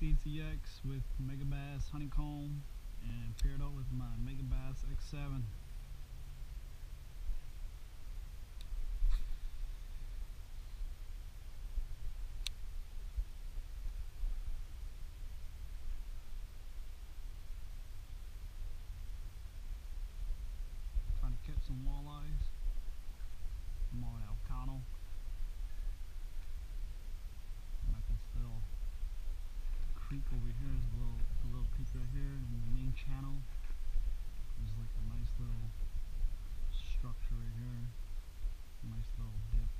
Speed CX with Megabass Honeycomb and paired up with my Megabass X7. Trying to catch some walleyes. I'm on Oconto. I'm at this little creek over here. There's a little, a little creek right here, and the main channel is like a nice little structure right here. Nice little dip.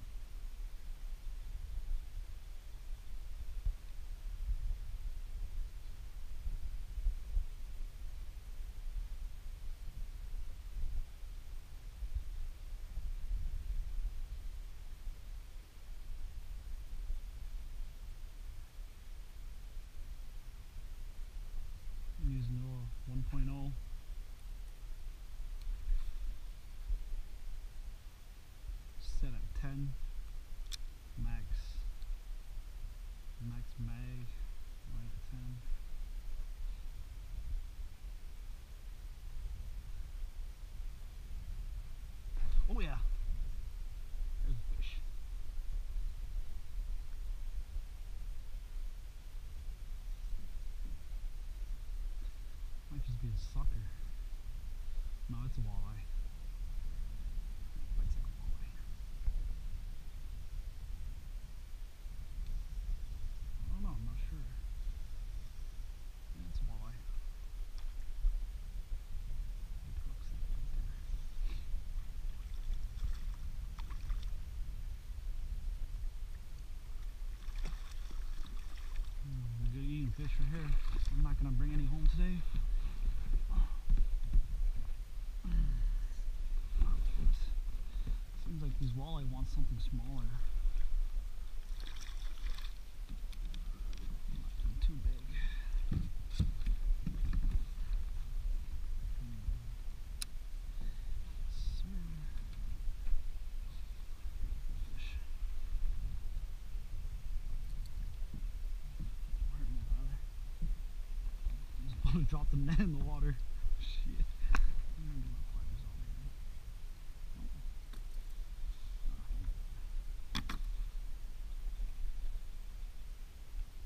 I'm using the 1.0 set at 10 max max mag right at 10 oh yeah there's a fish might just be a sucker no it's a walleye Bites like a walleye. I don't know, I'm not sure. Yeah, it's a walleye. Hmm, good eating fish right here. I'm not gonna bring any home today. Seems like these walleye want something smaller. Too big. Hmm. To drop the net in the water. Shit.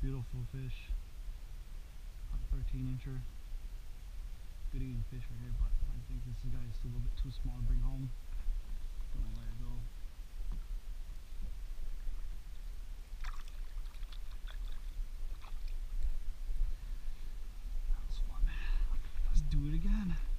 Beautiful fish. About 13 incher. Good eating fish right here, but I think this guy is a little bit too small to bring home. Gonna let it go. That was fun. Let's do it again.